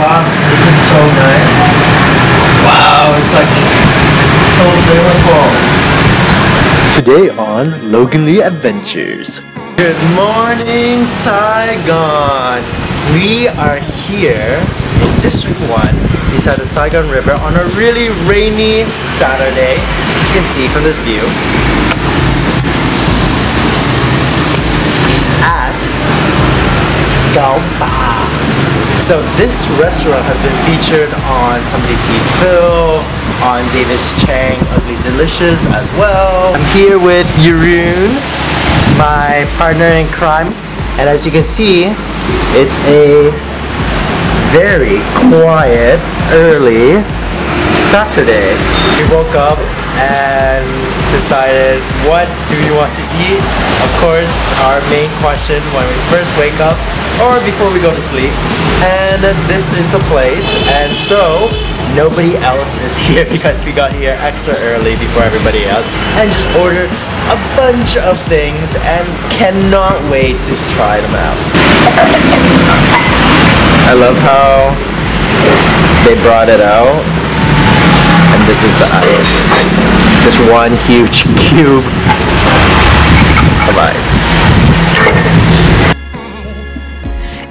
Wow, this is so nice. Wow, it's like so flavorful. Today on Logan Ly Adventures. Good morning, Saigon. We are here in District 1 beside the Saigon River on a really rainy Saturday. As you can see from this view. At Gao Ba. So this restaurant has been featured on Somebody Feed Phil, on David Chang Ugly Delicious as well. I'm here with Jeroen, my partner in crime. And as you can see, it's a very quiet, early Saturday. We woke up and decided what do we want to eat. Of course, our main question when we first wake up or before we go to sleep. And this is the place. And so nobody else is here because we got here extra early before everybody else and just ordered a bunch of things and cannot wait to try them out. I love how they brought it out and this is the ice. Just one huge cube of ice.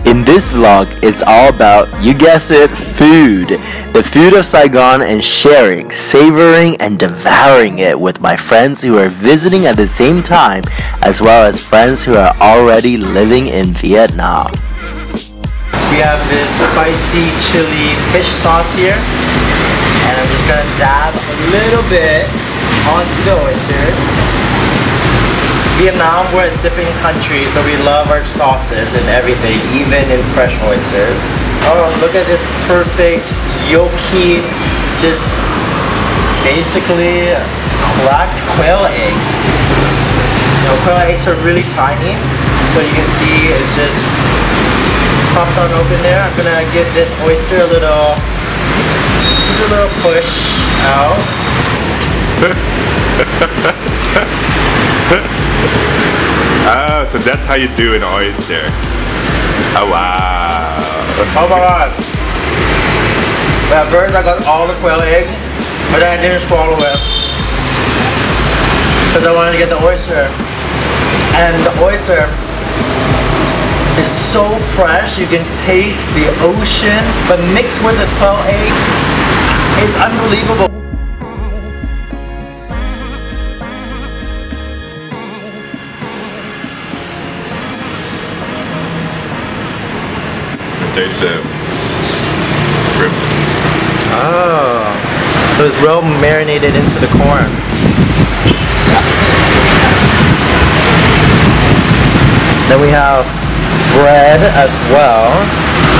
In this vlog, it's all about, you guess it, food. The food of Saigon and sharing, savoring, and devouring it with my friends who are visiting at the same time, as well as friends who are already living in Vietnam. We have this spicy chili fish sauce here. I'm just gonna dab a little bit onto the oysters. Vietnam, we're a dipping country, so we love our sauces and everything, even in fresh oysters. Oh, look at this perfect yolky, just basically cracked quail egg. You know, quail eggs are really tiny, so you can see it's just, popped on open there. I'm gonna give this oyster a little, a little push out. Oh, so that's how you do an oyster. Oh wow. Oh my god. At first I got all the quail egg, but then I didn't swallow it. Because I wanted to get the oyster. And the oyster is so fresh, you can taste the ocean, but mixed with the quail egg, it's unbelievable. Taste the rib. Oh. So it's real marinated into the corn. Then we have bread as well.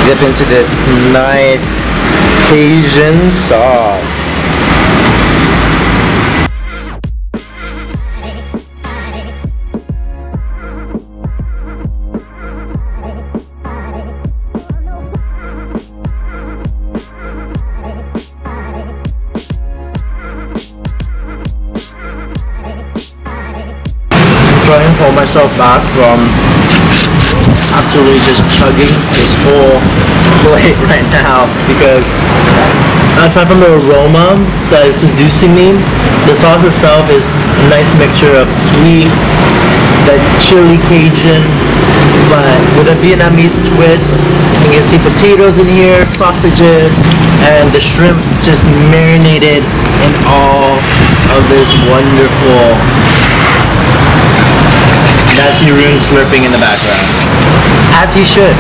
Dip into this nice Cajun sauce. Absolutely just chugging this whole plate right now because aside from the aroma that is seducing me, the sauce itself is a nice mixture of sweet, that chili Cajun, but with a Vietnamese twist. You can see potatoes in here, sausages, and the shrimp just marinated in all of this wonderful that's Jeroen slurping in the background. As he should.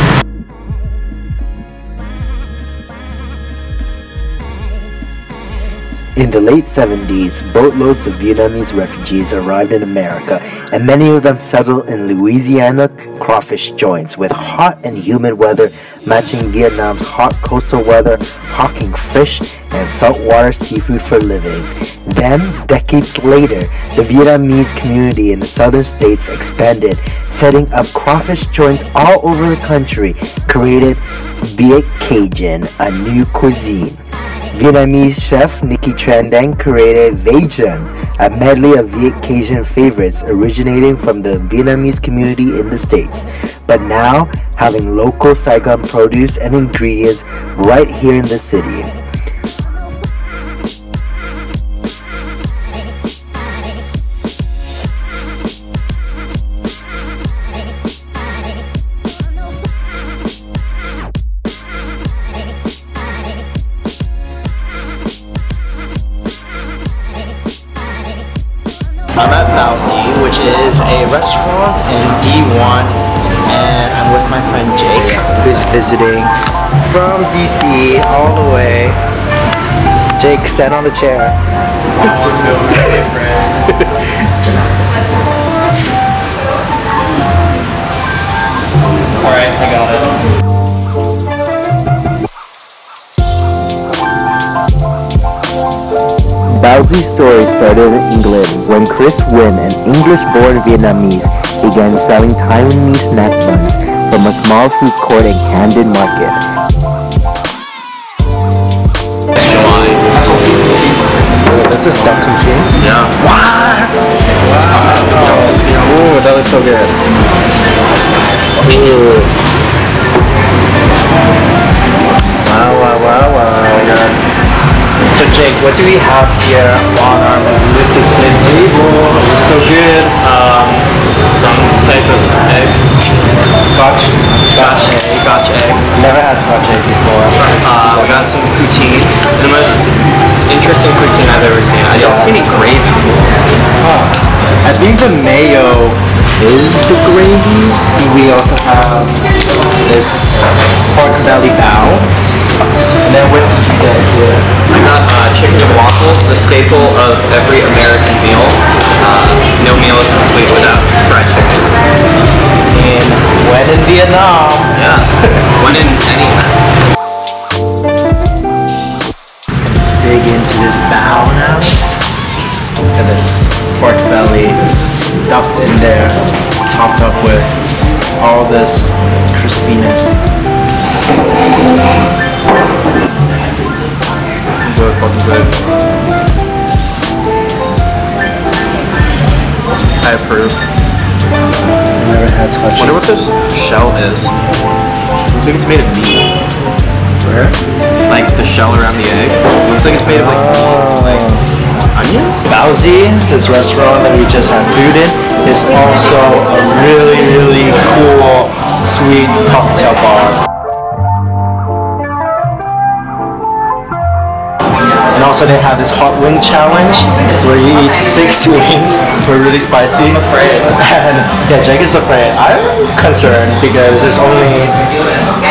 In the late 70s, boatloads of Vietnamese refugees arrived in America, and many of them settled in Louisiana crawfish joints with hot and humid weather matching Vietnam's hot coastal weather, hawking fish and saltwater seafood for living. Then, decades later, the Vietnamese community in the southern states expanded, setting up crawfish joints all over the country, created Viet Cajun, a new cuisine. Vietnamese chef Nikki Tran then created Vajun, a medley of Viet Cajun favorites originating from the Vietnamese community in the States. But now, having local Saigon produce and ingredients right here in the city. I'm at Baozi, which is a restaurant in D1, and I'm with my friend Jake, who's visiting from DC all the way. Jake, stand on the chair. Alright, I got it. Baozi's story started in England when Chris Wynn, an English-born Vietnamese, began selling Taiwanese snack buns from a small food court in Camden Market. This is duck confit. Yeah. What? Wow. Ooh, that looks so good. Ooh. What do we have here on our magnificent table? It's so good. Um, some type of egg. Scotch. Scotch, egg. Scotch egg. Never had Scotch egg before. Uh, we got some poutine. The most interesting poutine I've ever seen. I don't see any gravy. I think the mayo is the gravy. We also have this pork belly bao. And then what did you get here? I got uh, chicken and waffles, the staple of every American meal. Uh, no meal is complete without fried chicken. In when in Vietnam. Yeah. When in anywhere. Dig into this bao now. Look at this pork belly stuffed in there, topped off with all this crispiness. Fucking good. I approve. Never had Scotch. wonder what this shell is. Looks like it's made of meat. Where? Like the shell around the egg. Looks like it's made of like Oh. onions. Baozi, this restaurant that we just had food in, is also a really, really cool sweet cocktail bar. And also they have this hot wing challenge where you eat six wings. We're really spicy. I'm afraid. And yeah, Jake is afraid. I'm concerned because there's only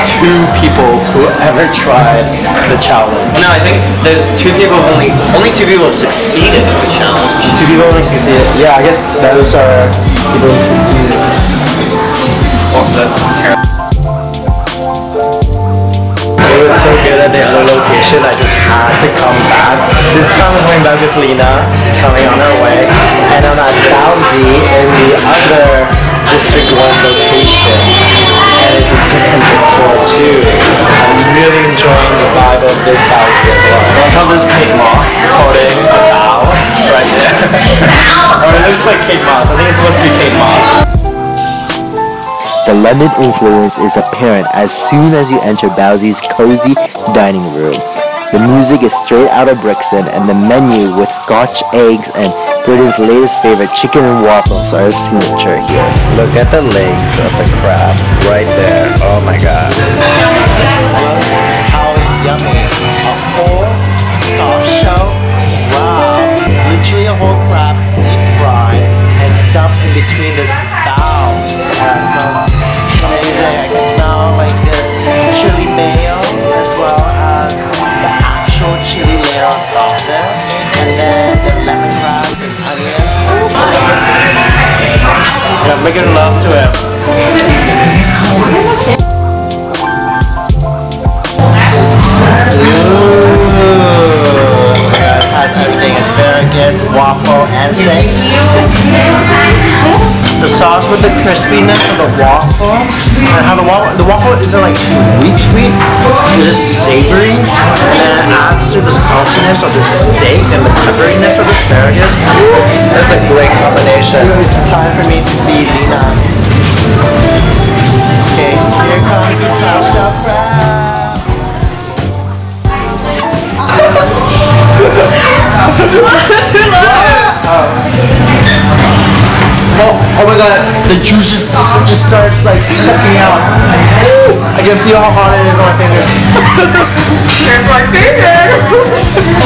two people who ever tried the challenge. No, I think the two people only only two people have succeeded in the challenge. Two people only succeeded. Yeah, I guess those are people who succeeded. Well, that's terrible. So good at the other location, I just had to come back. This time I'm going back with Lena. She's coming on her way. And I'm at Baozi in the other District 1 location. And it's a different decor too. I'm really enjoying the vibe of this Baozi as well. I like how there's Kate Moss holding a bow right there. or it looks like Kate Moss. I think it's supposed to be Kate Moss. The London influence is apparent as soon as you enter Baozi's cozy dining room. The music is straight out of Brixton, and the menu with Scotch eggs and Britain's latest favorite chicken and waffles are a signature here. Look at the legs of the crab right there. Oh my god. The sauce with the crispiness of the waffle, and how the waffle the waffle isn't uh, like sweet sweet, it's just savory, and it adds to the saltiness of the steak and the pepperiness of the asparagus. That's a great combination. It's time for me to feed Lena. Okay, here just just start like shut me out. I can feel how hot it is on my fingers.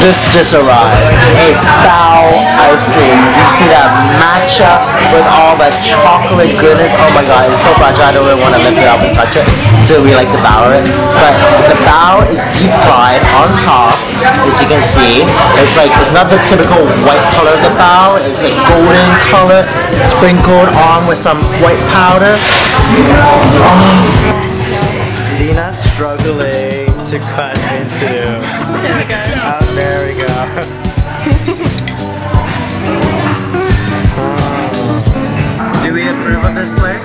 this just arrived. A foul ice cream. You see that matcha with all that chocolate goodness. Oh my god, it's so fragile. I don't even want to lift it up and touch it. So we like devour it. But the bao is deep fried on top, as you can see. It's like it's not the typical white color of the bao. It's like golden color, sprinkled on with some white powder. Oh. Lina's struggling to cut into. There we go. Oh, there we go. Do we approve of this place?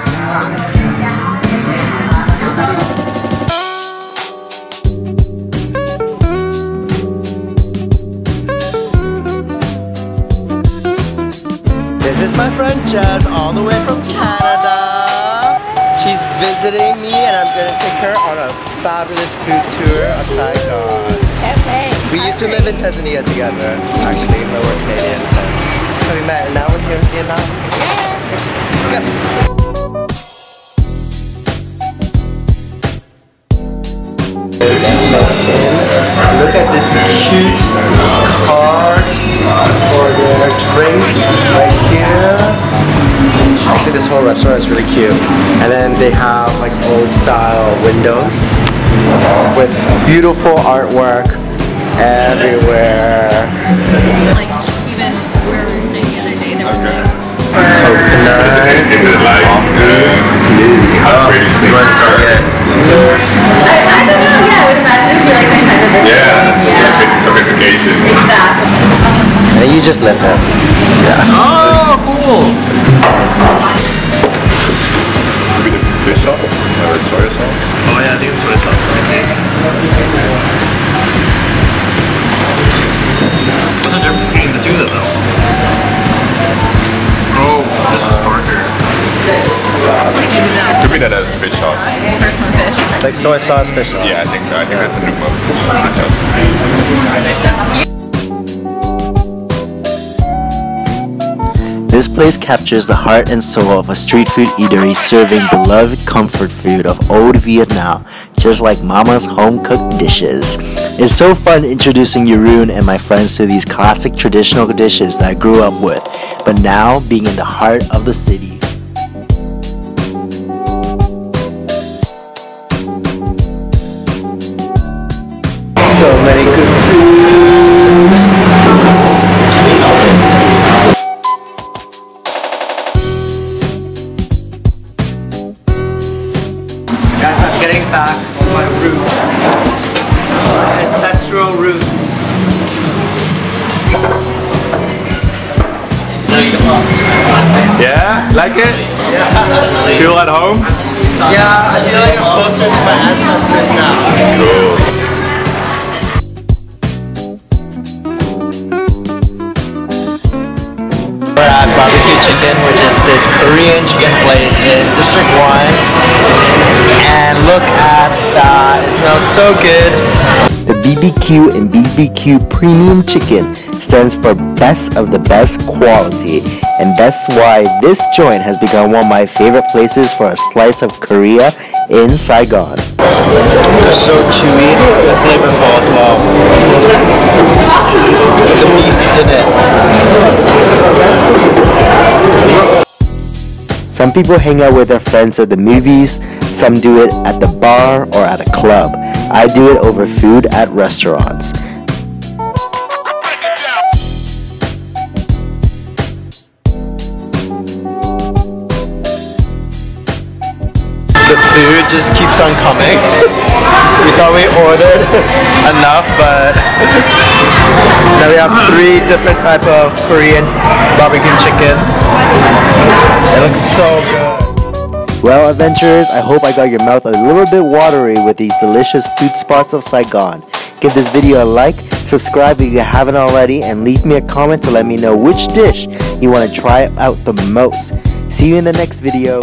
This is my friend Jazz all the way from Canada. Visiting me, and I'm gonna take her on a fabulous food tour of Saigon. Okay. We used to live in Tanzania together, actually, but we're Canadian, so, so we met, and now we're here in Vietnam. Let's go. Look at this cute cart for their drinks right here. Actually, this whole restaurant is really cute. And then they have like old style windows with beautiful artwork everywhere. Like even where we were staying the other day, there was like Coconut Is it like uh, smoothie. How pretty you want to start it? I, I don't know. Yeah, I would imagine it'd be like that kind of a Yeah, Yeah. like sophistication. Exactly. And you just lift it. Yeah. Oh, cool. Maybe the fish sauce or soy sauce. Oh yeah, I think it's soy sauce. Let me see. What's the difference between the two of them though? Oh, this is darker. Maybe that. Could be that as fish sauce. First one fish. Like soy sauce, fish sauce. Yeah, I think so. I think that's the new move. This place captures the heart and soul of a street food eatery serving beloved comfort food of old Vietnam, just like Mama's home cooked dishes. It's so fun introducing Jeroen and my friends to these classic traditional dishes that I grew up with, but now being in the heart of the city. Yeah, like it? Yeah. Feel at home? Yeah, I feel like I'm closer to my ancestors now. Cool. We're at Barbecue Chicken, which is this Korean chicken place in District 1. And look at that, it smells so good. The BBQ and BBQ Premium Chicken stands for best of the best quality, and that's why this joint has become one of my favorite places for a slice of Korea in Saigon. They're so chewy and flavorful as well. The beef in it. Some people hang out with their friends at the movies, some do it at the bar or at a club. I do it over food at restaurants. Food just keeps on coming. we thought we ordered enough, but now we have three different type of Korean barbecue chicken. It looks so good. Well, adventurers, I hope I got your mouth a little bit watery with these delicious food spots of Saigon. Give this video a like, subscribe if you haven't already, and leave me a comment to let me know which dish you want to try out the most. See you in the next video.